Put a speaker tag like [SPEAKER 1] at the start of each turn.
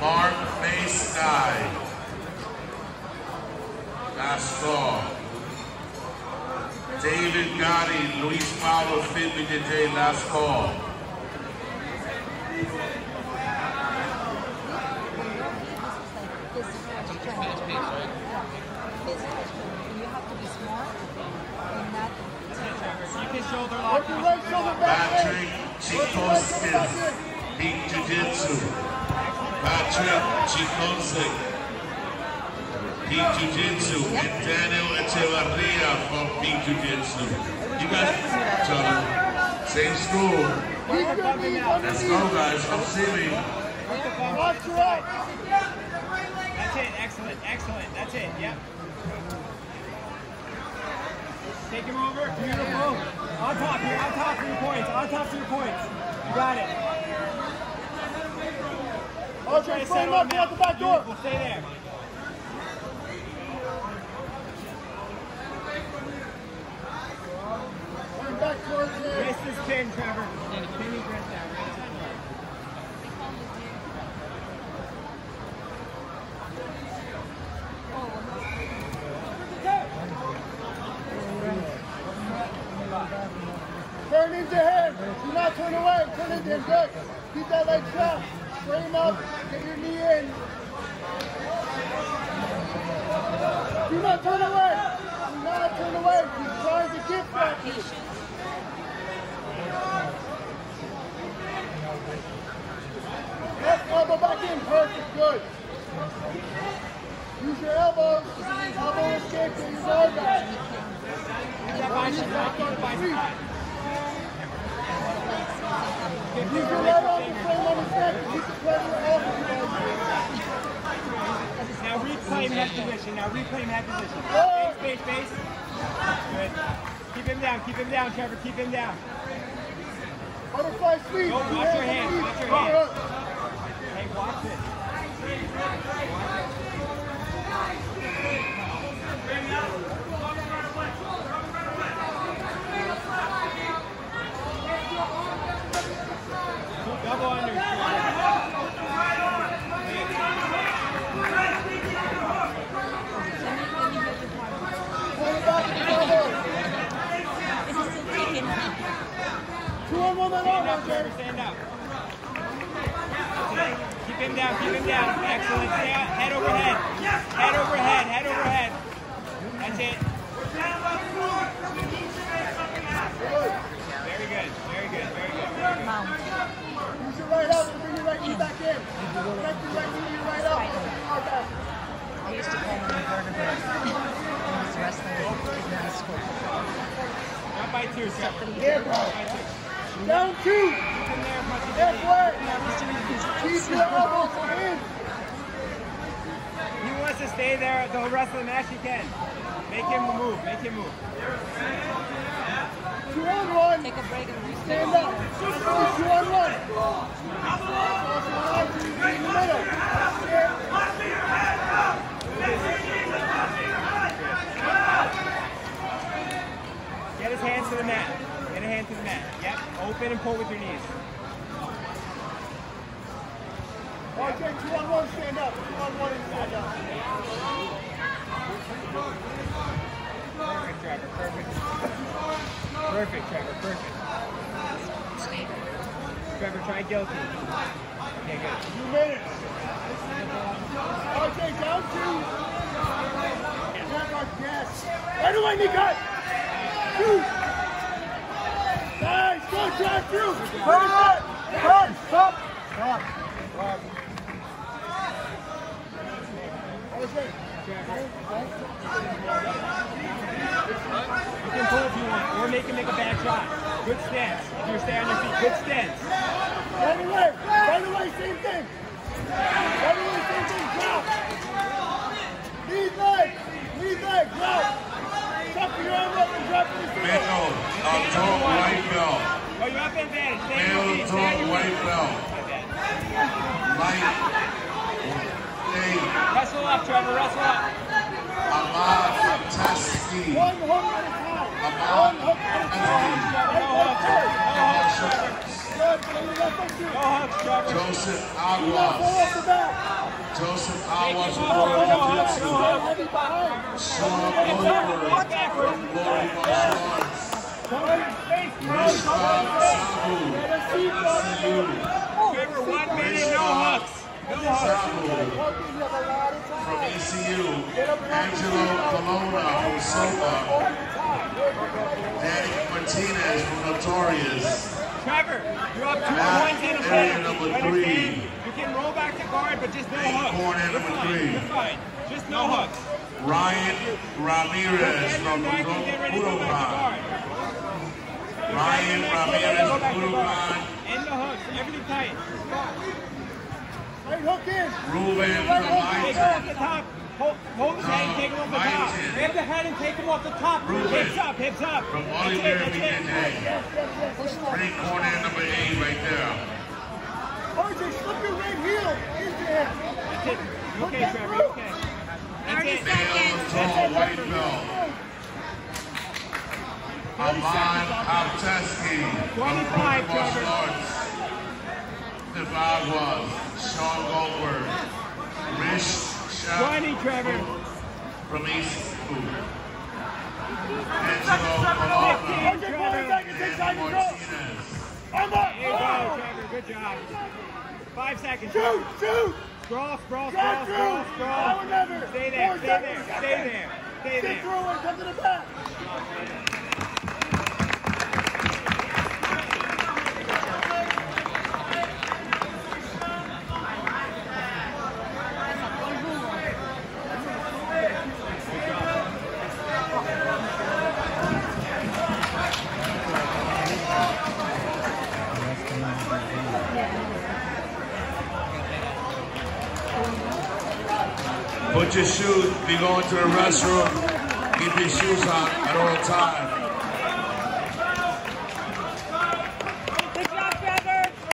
[SPEAKER 1] Mark Face Sky. Last call. David Gotti, Luis Paulo Fitbit last call. Patrick Chikoskin, Peak Jiu-Jitsu. Patrick Chikoskin, Peak Jiu-Jitsu. And Daniel Echevarria from Peak Jiu-Jitsu. You guys, each same school. Let's go, guys. See me.
[SPEAKER 2] Watch your right. Excellent. That's it. Yep. Take him over. Beautiful. On top here. On top for your points. On top for your points. You got it.
[SPEAKER 3] Okay, frame up. Get out the back door.
[SPEAKER 2] Beautiful. Stay there.
[SPEAKER 3] Back towards him.
[SPEAKER 2] Wrist is pin, Trevor.
[SPEAKER 3] Turn into him. Do not turn away. Turn into him. Good. Keep that leg strong. Frame up. Get your knee in. Do not turn away. Do not turn away. He's trying to gift that. Left elbow back in. Perfect. Good. Use your elbows. Elbow escape to your lower back. Use back on the feet. Use your right arm to frame on his neck to keep the pressure off of you.
[SPEAKER 2] Now reclaim head position. Now reclaim head position. Base, base, base. Good. Keep him down. Keep him down, Trevor. Keep him down.
[SPEAKER 3] Butterfly sweep.
[SPEAKER 2] Go, watch your hands, watch your hands.
[SPEAKER 3] up.
[SPEAKER 2] Hey, watch it. Double under.
[SPEAKER 3] Pull it back to the elbow. Two on
[SPEAKER 2] Stand up, Trevor. Stand up. Keep him down. Keep him down. Excellent. Stay out. Head over head. Head over head. Head over head. That's it. Very good. Very good. Very good.
[SPEAKER 3] Use your right to bring your right knee back in. Connect your right knee to your right. Hard back.
[SPEAKER 4] I used to call him invertebrate. When I was wrestling in high school.
[SPEAKER 2] Not by two, sir.
[SPEAKER 3] There, bro. Down two.
[SPEAKER 2] Keep him there as much as you
[SPEAKER 3] That
[SPEAKER 2] need.
[SPEAKER 3] way.
[SPEAKER 4] He's doing his
[SPEAKER 3] Keep your elbows in.
[SPEAKER 2] He wants to stay there the rest of the match. He can. Make him move. Make him move.
[SPEAKER 3] Two on one.
[SPEAKER 4] Take a break and.
[SPEAKER 3] Stand up. Two on one. Cross your eyes and you in the middle.
[SPEAKER 2] Get his hands to the mat. Get a hand to the mat. Yep. Open and pull with your knees.
[SPEAKER 3] RJ, two on one, stand up. Two on one and stand up.
[SPEAKER 2] Perfect, Trevor. Perfect. Perfect, Trevor. Perfect. Trevor, try guilty. Okay, good.
[SPEAKER 3] Two minutes. Okay, down two. Have our guess. Right. Shoot. Finish it. Turn. Stop. Stop. Stop. Okay.
[SPEAKER 2] You can pull if you want, or make him make a bad shot. Good stance. If you stay on your feet, good stance.
[SPEAKER 3] Right away. Right away, same thing. Right away, same thing. Drop. Lead leg. Lead leg. Drop. Tuck your arm up and drop it.
[SPEAKER 1] Male, uh, top white belt.
[SPEAKER 2] Oh, you're up in bed.
[SPEAKER 1] Male,
[SPEAKER 2] on
[SPEAKER 1] white belt. Light. Eight.
[SPEAKER 2] Wrestle up, Trevor. Wrestle up.
[SPEAKER 1] Ahmad Taski.
[SPEAKER 3] One hook at a time. One hook at a time. Right leg first. Good. Go to the left foot, too.
[SPEAKER 2] No hooks, Trevor.
[SPEAKER 1] Joseph
[SPEAKER 3] Do not
[SPEAKER 1] Aguas.
[SPEAKER 3] pull off the back.
[SPEAKER 1] Joseph Aguas from Florida Jiu-Jitsu.
[SPEAKER 3] no, no, heavy behind.
[SPEAKER 1] Sean Goldberg from Glory Martial Arts. From. ECU. Angelo Colonna from SOPA. Danny Martinez from Notorious.
[SPEAKER 2] Trevor, you're up two points in a
[SPEAKER 1] three.
[SPEAKER 2] You can roll back to guard, but just no hooks.
[SPEAKER 1] Ryan Ramirez from
[SPEAKER 2] your neck and get ready to go back to
[SPEAKER 1] Budokan.
[SPEAKER 2] guard.
[SPEAKER 1] Ryan Ramirez from Budokan.
[SPEAKER 2] End the hooks. Everything tight.
[SPEAKER 3] Right hook in.
[SPEAKER 1] Ruben
[SPEAKER 2] Take
[SPEAKER 1] from
[SPEAKER 2] him off the top. Hold, hold his head and take him off the top. Grab the head and take him off the top.
[SPEAKER 1] Ruben.
[SPEAKER 2] Hips up, hips up.
[SPEAKER 1] From
[SPEAKER 2] That's
[SPEAKER 1] Oliver
[SPEAKER 2] it, that's it.
[SPEAKER 1] BJJ. Ring corner number eight right there.
[SPEAKER 3] RJ, slip your right heel into him.
[SPEAKER 2] That's it. You okay, Trevor? You okay? That's it.
[SPEAKER 1] Male tall white belt. Aman Apteski from
[SPEAKER 2] 25,
[SPEAKER 1] Martial
[SPEAKER 2] Trevor.
[SPEAKER 1] Arts. Nicaragua. Sean Goldberg. Rich Shah
[SPEAKER 2] 20, Trevor.
[SPEAKER 1] from East School. Angelo Colonna.
[SPEAKER 3] RJ, 40 seconds inside the rope.
[SPEAKER 1] Martinez.
[SPEAKER 2] There you go, Trevor. Good job. Five seconds.
[SPEAKER 3] Shoot, shoot.
[SPEAKER 2] Scroll, scroll,
[SPEAKER 3] Drive
[SPEAKER 2] scroll,
[SPEAKER 3] through.
[SPEAKER 2] scroll, scroll.
[SPEAKER 3] Now or never.
[SPEAKER 2] Stay there, stay there, stay there, stay
[SPEAKER 3] Get
[SPEAKER 2] there.
[SPEAKER 3] through and come to the back.
[SPEAKER 1] Put your shoes, be going to the restroom, keep your shoes on at all times.